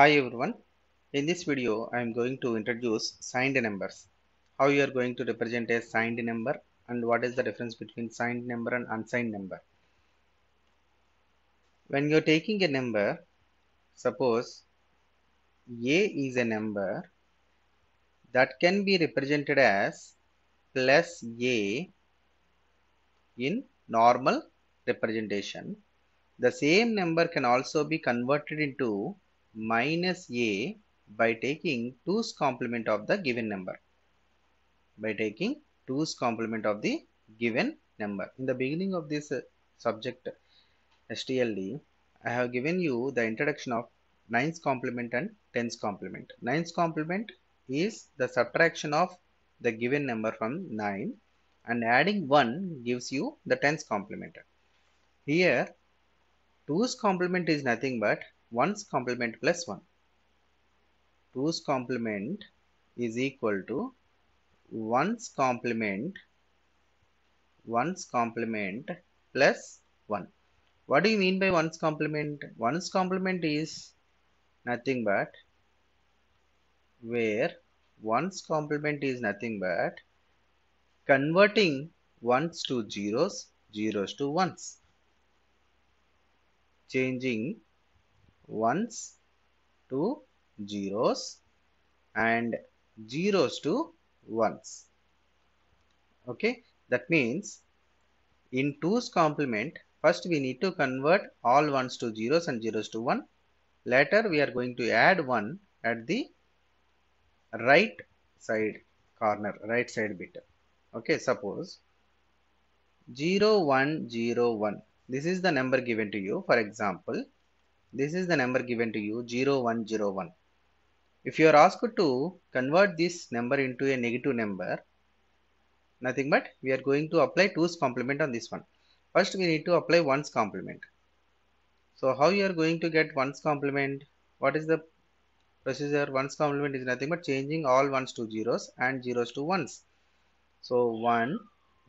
Hi everyone. In this video, I am going to introduce signed numbers. How you are going to represent a signed number and what is the difference between signed number and unsigned number. When you are taking a number, suppose A is a number that can be represented as plus A in normal representation. The same number can also be converted into minus a by taking 2's complement of the given number. By taking 2's complement of the given number. In the beginning of this uh, subject STLD I have given you the introduction of 9's complement and 10's complement. 9's complement is the subtraction of the given number from 9 and adding 1 gives you the 10's complement. Here 2's complement is nothing but 1's complement plus 1. 2's complement is equal to 1's complement 1's complement plus 1. What do you mean by 1's complement? 1's complement is nothing but where 1's complement is nothing but converting 1's to zeros, zeros to 1's. Changing ones to zeros and zeros to ones. Okay? That means in 2's complement first we need to convert all ones to zeros and zeros to 1 later we are going to add 1 at the right side corner right side bit. Okay? Suppose 0 1 0 1 this is the number given to you. For example this is the number given to you 0101. If you are asked to convert this number into a negative number, nothing but we are going to apply 2's complement on this one. First we need to apply 1's complement. So how you are going to get 1's complement? What is the procedure? 1's complement is nothing but changing all 1's to zeros and zeros to 1's. So 1,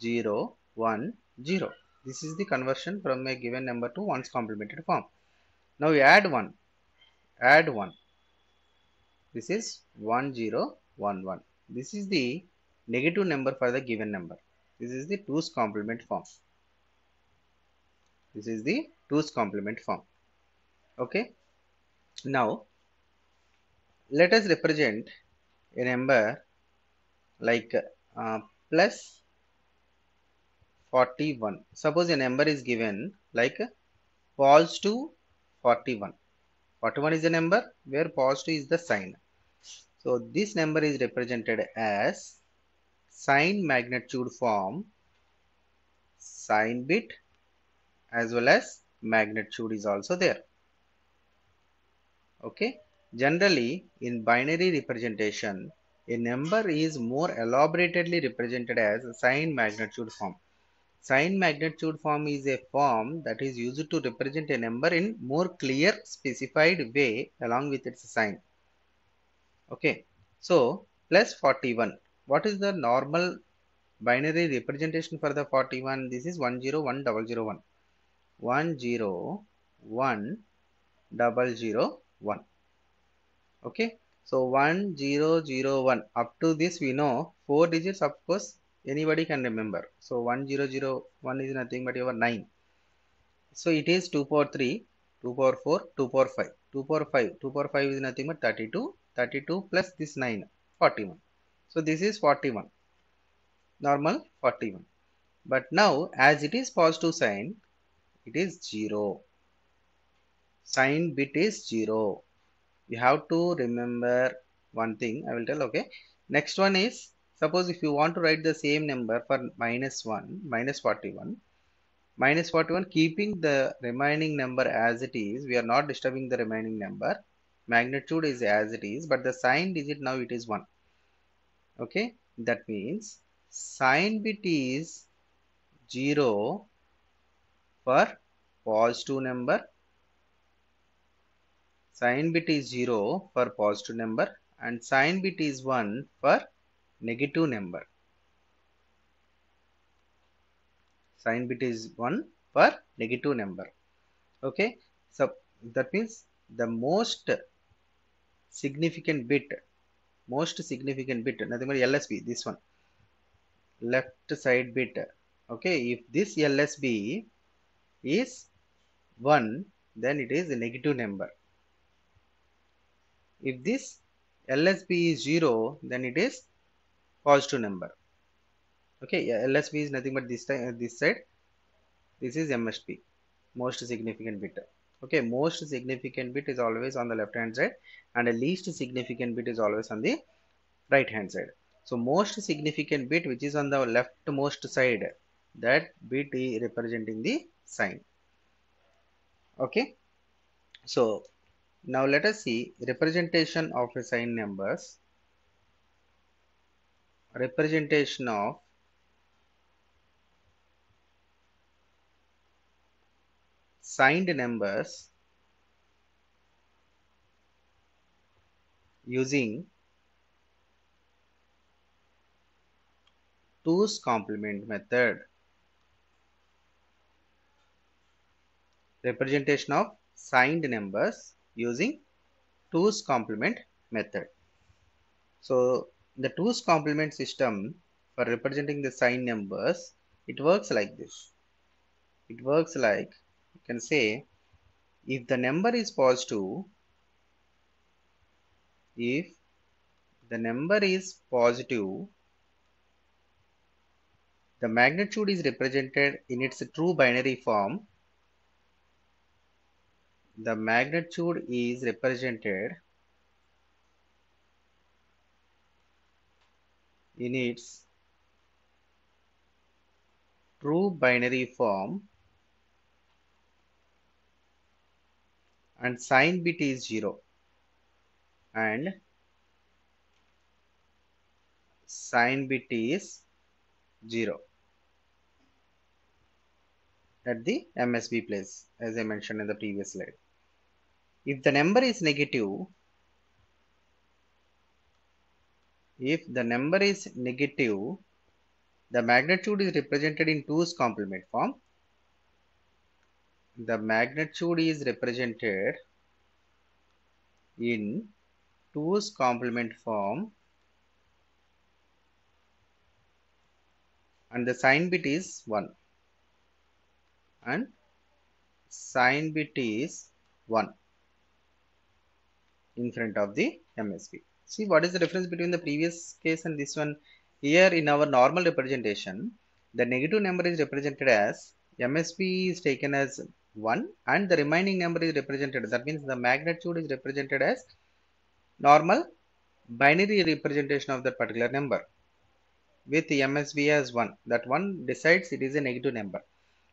0, 1, 0. This is the conversion from a given number to 1's complemented form. Now we add 1. Add 1. This is 1011. This is the negative number for the given number. This is the 2's complement form. This is the 2's complement form. Okay. Now let us represent a number like uh, plus 41. Suppose a number is given like false to 41 41 is a number where positive is the sign. So this number is represented as sign magnitude form sign bit as well as magnitude is also there. Okay? Generally in binary representation a number is more elaborately represented as sign magnitude form Sign magnitude form is a form that is used to represent a number in more clear specified way along with its sign. Okay, so plus 41. What is the normal binary representation for the 41? This is 101001. 101001. Okay, so 1001 up to this we know 4 digits of course anybody can remember. So 1001 is nothing but your 9 so it is 2 power 3 2 power 4 2 power 5 2 power 5 2 power 5 is nothing but 32 32 plus this 9 41 so this is 41 normal 41 but now as it is positive sign it is 0 sign bit is 0 you have to remember one thing. I will tell okay? Next one is Suppose if you want to write the same number for minus 1, minus 41, minus 41 keeping the remaining number as it is, we are not disturbing the remaining number. Magnitude is as it is, but the sign digit now it is 1. Okay, that means sign bit is 0 for positive number sign bit is 0 for positive number and sign bit is 1 for negative number. Sign bit is 1 for negative number. Okay. So that means the most significant bit most significant bit nothing but lsb this one left side bit okay if this lsb is 1 then it is a negative number if this lsb is 0 then it is positive number. Okay lsb is nothing but this time this side. This is msb most significant bit. Okay most significant bit is always on the left hand side and the least significant bit is always on the right hand side. So most significant bit which is on the leftmost side that bit is representing the sign. Okay so now let us see representation of a sign numbers representation of signed numbers using 2's complement method. Representation of signed numbers using 2's complement method. So the 2's complement system for representing the signed numbers, it works like this. It works like you can say if the number is positive, if the number is positive the magnitude is represented in its true binary form. The magnitude is represented in its true binary form and sign bit is 0 and sign bit is 0 at the MSB place as I mentioned in the previous slide. If the number is negative, if the number is negative, the magnitude is represented in 2's complement form. The magnitude is represented in 2's complement form and the sign bit is 1 and sign bit is 1 in front of the MSB. See what is the difference between the previous case and this one? Here in our normal representation, the negative number is represented as MSB is taken as 1 and the remaining number is represented. That means the magnitude is represented as normal binary representation of that particular number with MSB as 1. That one decides it is a negative number.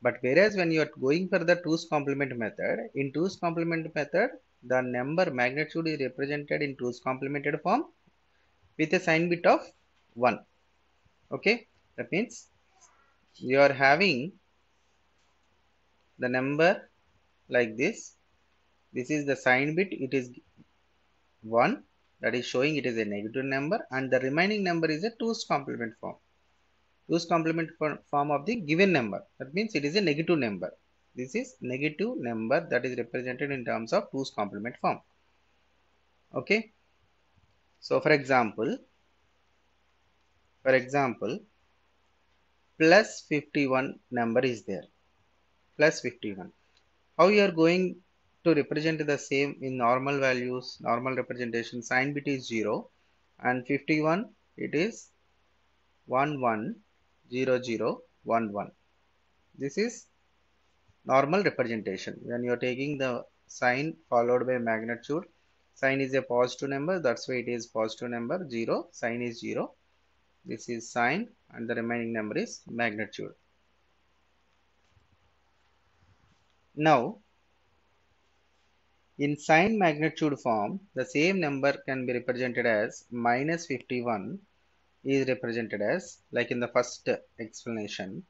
But whereas when you are going for the 2's complement method, in 2's complement method, the number magnitude is represented in 2's complemented form with a sign bit of 1. Okay, that means you are having the number like this. This is the sign bit, it is 1 that is showing it is a negative number and the remaining number is a 2's complement form. 2's complement form of the given number. That means it is a negative number. This is negative number that is represented in terms of 2's complement form. Okay. So for example, for example, plus 51 number is there. Plus 51. How you are going to represent the same in normal values, normal representation, sign bit is 0 and 51 it is 1 1 0 0 1 1 this is normal representation. When you are taking the sign followed by magnitude sign is a positive number that's why it is positive number 0 sign is 0 this is sign and the remaining number is magnitude. Now in sign magnitude form the same number can be represented as minus 51 is represented as like in the first explanation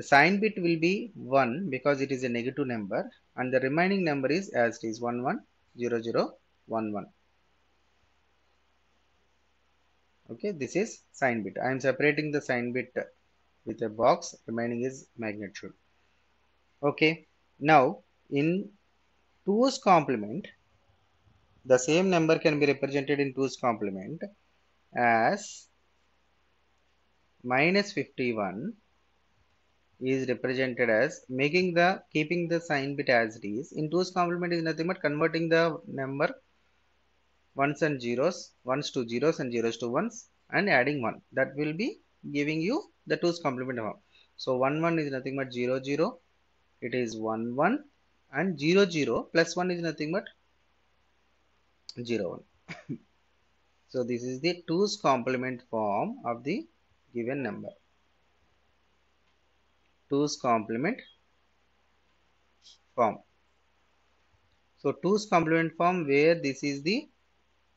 the sign bit will be 1 because it is a negative number and the remaining number is as it is 1 1 0 0 1 1 okay this is sign bit. I am separating the sign bit with a box. Remaining is magnitude. Okay now in 2's complement the same number can be represented in 2's complement as minus 51 is represented as making the keeping the sign bit as it is. In 2's complement is nothing but converting the number ones and zeros ones to zeros and zeros to ones and adding one. That will be giving you the 2's complement form so 1 1 is nothing but 0 0 it is 1 1 and 0 0 plus 1 is nothing but 0 1 so this is the 2's complement form of the given number 2's complement form. So 2's complement form where this is the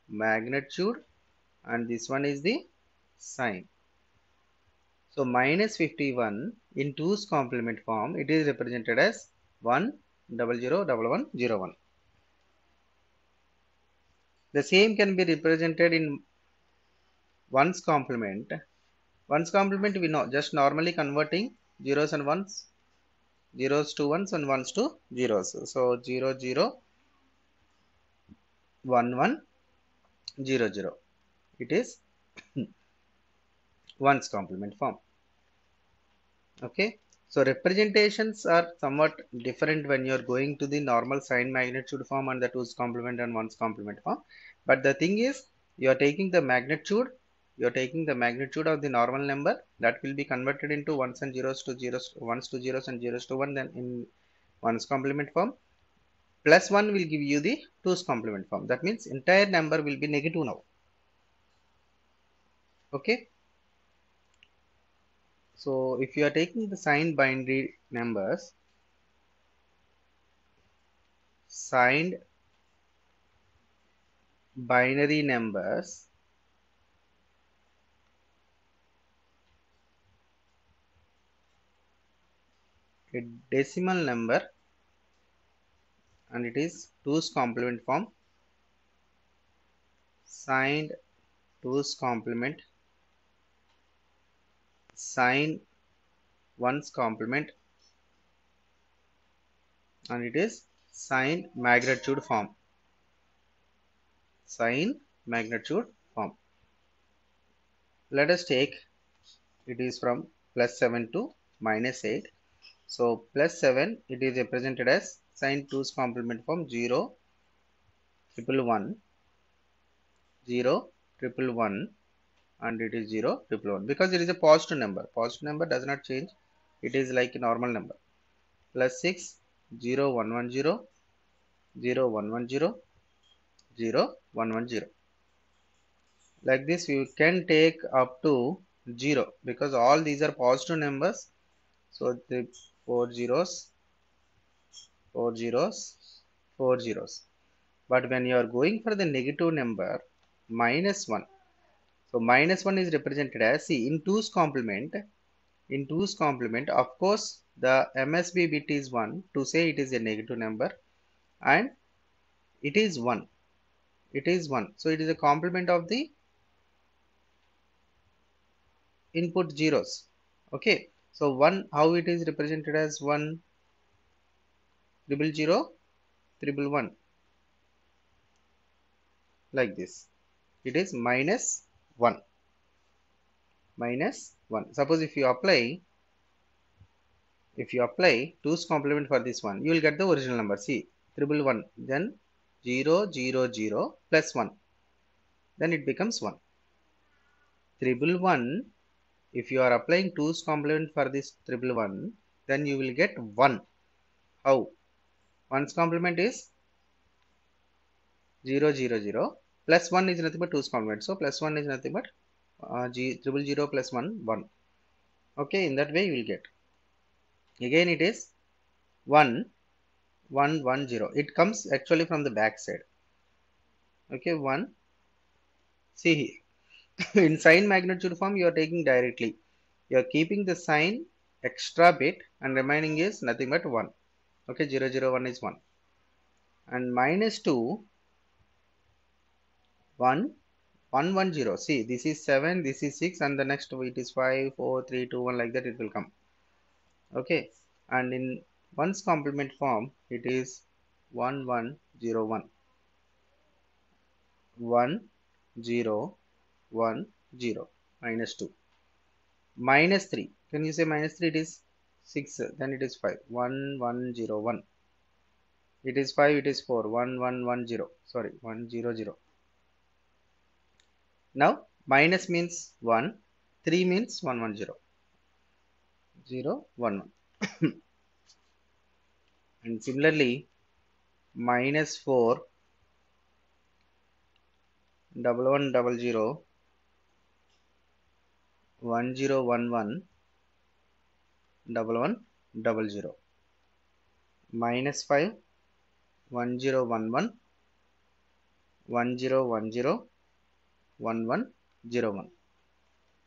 magnitude and this one is the sign. So minus 51 in 2's complement form it is represented as 1 double zero double one zero one. The same can be represented in ones complement. Ones complement we know just normally converting zeros and ones. Zeros to ones and ones to zeros. So 0 0 1 1 0 0 it is ones complement form. Okay? So representations are somewhat different when you're going to the normal sign magnitude form and the 2's complement and ones complement form. But the thing is you are taking the magnitude you are taking the magnitude of the normal number that will be converted into ones and zeros to zeros ones to zeros and zeros to one then in ones complement form. Plus 1 will give you the 2's complement form. That means entire number will be negative now. Okay? So if you are taking the signed binary numbers signed binary numbers a decimal number and it is 2's complement form. Signed 2's complement. Sign 1's complement. And it is sign magnitude form. Sign magnitude form. Let us take it is from plus 7 to minus 8 so plus 7 it is represented as sign 2's complement form 0 triple 1 0 triple 1 and it is 0 triple 1 because it is a positive number. Positive number does not change. It is like a normal number. Plus 6 0 1 1 0 0 1 1 0 0 1 1 0 like this you can take up to 0 because all these are positive numbers. So the four zeros four zeros four zeros. But when you are going for the negative number minus 1 so minus 1 is represented as see in 2's complement in 2's complement of course the MSB bit is 1 to say it is a negative number and it is 1 it is 1 so it is a complement of the input zeros. Okay so 1 how it is represented as 1 triple zero triple one. Like this. It is minus 1 minus 1 suppose if you apply if you apply 2's complement for this one you will get the original number. See triple one then 0 0 0 plus 1 then it becomes 1 triple one if you are applying 2's complement for this triple one then you will get 1 how? 1's complement is 0 0 0 plus 1 is nothing but 2's complement so plus 1 is nothing but uh, g triple 0 plus 1 1 okay in that way you will get. Again it is 1 1 1 0 it comes actually from the back side. Okay 1 see here in sign magnitude form you are taking directly. You are keeping the sign extra bit and remaining is nothing but 1 okay 0 0 1 is 1 and minus 2 1 1 1 0 see this is 7 this is 6 and the next it is 5 4 3 2 1 like that it will come. Okay and in 1's complement form it is 1 1 0 1 1 0 1 0 minus 2 minus 3 can you say minus 3 it is 6 then it is 5 1 1 0 1 it is 5 it is 4 1 1 1 0 sorry 1 0 0 now minus means 1 3 means 1 1 0 0 1 1 and similarly four. minus 4 double one double zero one zero one one double one double zero. Minus five one zero one one one zero one zero one one zero one.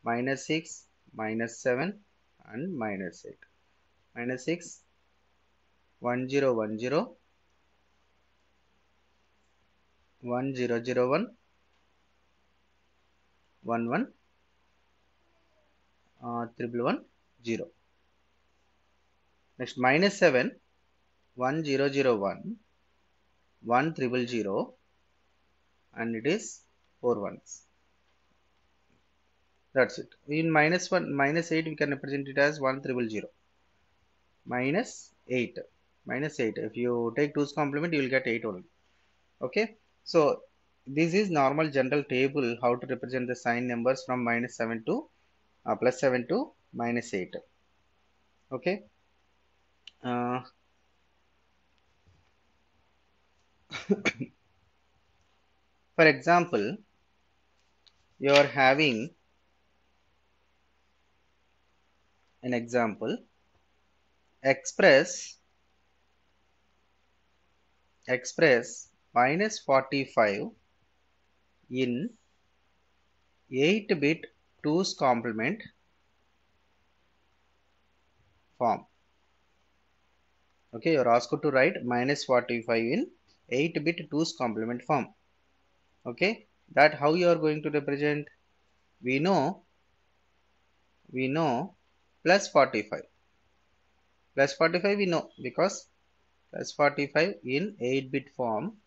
Minus six minus seven and minus eight. Minus six one zero one zero one zero zero one one one Uh, triple one zero. Next minus seven one zero zero one one triple zero and it is four ones. That's it. In minus one minus eight we can represent it as one triple zero. Minus eight minus eight. If you take two's complement you will get eight only. Okay. So this is normal general table how to represent the sign numbers from minus 7 to uh, plus 7 to minus 8 okay? Uh, for example you are having an example. Express express minus 45 in 8 bit 2's complement form. Okay, you are asked to write minus 45 in 8 bit 2's complement form. Okay, that how you are going to represent? We know, we know plus 45. Plus 45 we know because plus 45 in 8 bit form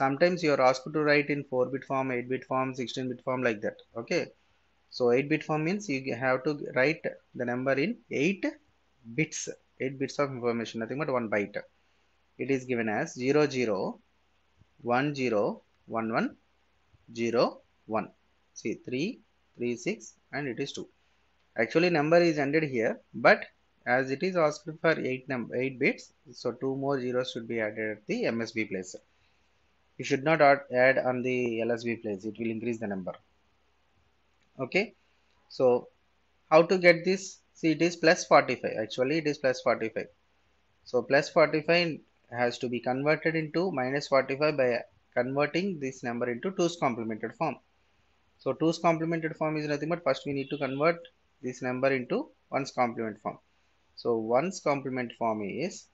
sometimes you are asked to write in 4 bit form 8 bit form 16 bit form like that okay? So 8 bit form means you have to write the number in 8 bits 8 bits of information nothing but 1 byte. It is given as 0 0 1 0 1 1 0 1 see 3 3 6 and it is 2 actually number is ended here but as it is asked for 8 number 8 bits so two more zeros should be added at the msb place you should not add on the lsb place it will increase the number. Okay? So how to get this? See it is plus 45 actually it is plus 45 so plus 45 has to be converted into minus 45 by converting this number into 2's complemented form. So 2's complemented form is nothing but first we need to convert this number into 1's complement form. So 1's complement form is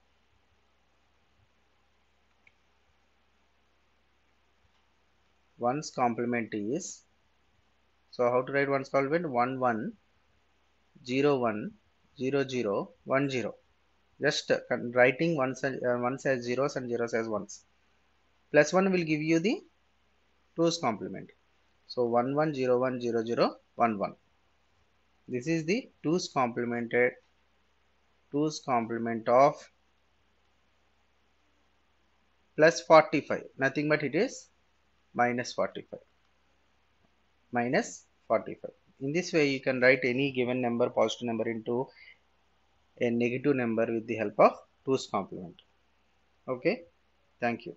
1's complement is so how to write 1's complement? 1 1 0 1 0 0 1 0 just writing ones, uh, ones as zeros and zeros as ones. Plus 1 will give you the 2's complement. So 1 1 0 1 0 0 1 1 this is the 2's complemented 2's complement of plus 45 nothing but it is minus 45 minus 45 in this way you can write any given number positive number into a negative number with the help of 2's complement. Okay? Thank you